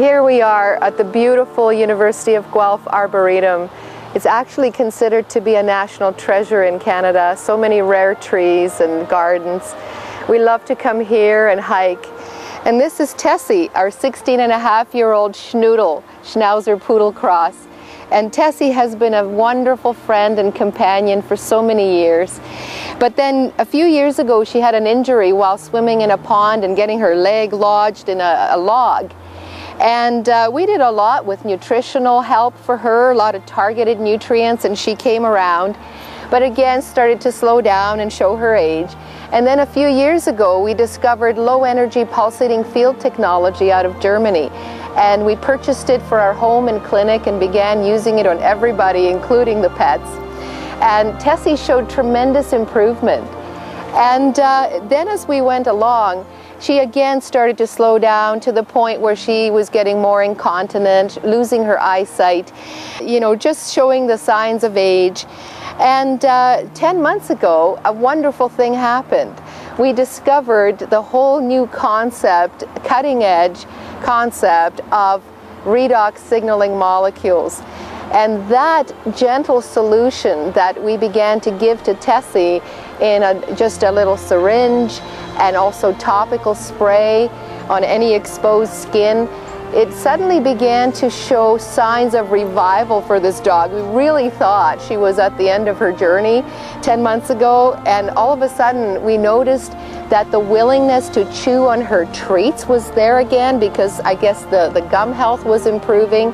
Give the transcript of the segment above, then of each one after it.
Here we are at the beautiful University of Guelph Arboretum. It's actually considered to be a national treasure in Canada. So many rare trees and gardens. We love to come here and hike. And this is Tessie, our 16 and a half year old schnoodle, Schnauzer Poodle Cross. And Tessie has been a wonderful friend and companion for so many years. But then a few years ago, she had an injury while swimming in a pond and getting her leg lodged in a, a log. And uh, we did a lot with nutritional help for her, a lot of targeted nutrients, and she came around. But again, started to slow down and show her age. And then a few years ago, we discovered low energy pulsating field technology out of Germany. And we purchased it for our home and clinic and began using it on everybody, including the pets. And Tessie showed tremendous improvement. And uh, then as we went along, she again started to slow down to the point where she was getting more incontinent, losing her eyesight, you know, just showing the signs of age. And uh, 10 months ago, a wonderful thing happened. We discovered the whole new concept, cutting edge concept of redox signaling molecules. And that gentle solution that we began to give to Tessie in a, just a little syringe and also topical spray on any exposed skin, it suddenly began to show signs of revival for this dog. We really thought she was at the end of her journey 10 months ago, and all of a sudden we noticed that the willingness to chew on her treats was there again because I guess the, the gum health was improving.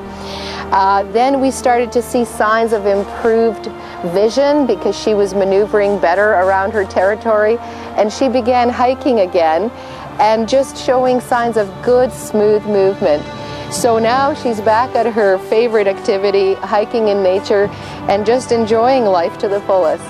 Uh, then we started to see signs of improved vision because she was maneuvering better around her territory and she began hiking again and just showing signs of good smooth movement. So now she's back at her favorite activity, hiking in nature and just enjoying life to the fullest.